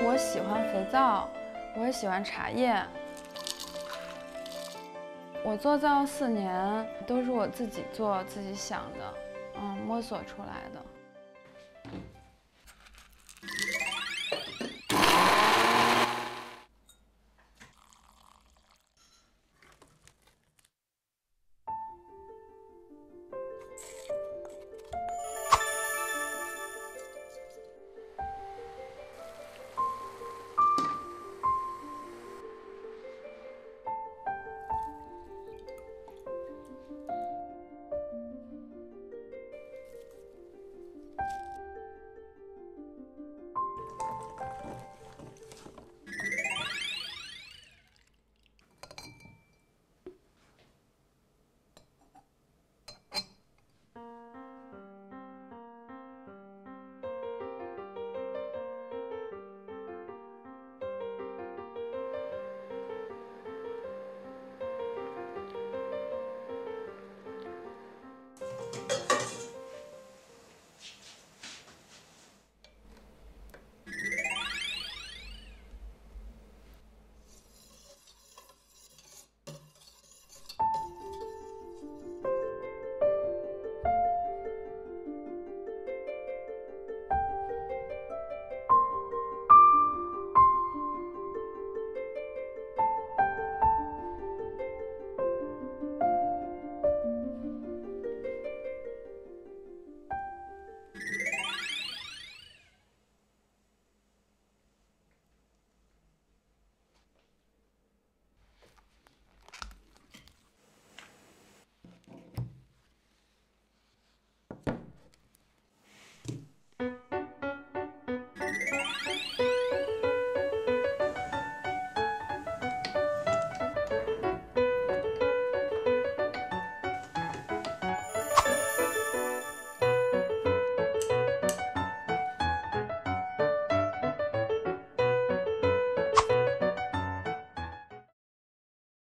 我喜欢肥皂我也喜欢茶叶。我做皂四年都是我自己做自己想的嗯摸索出来的。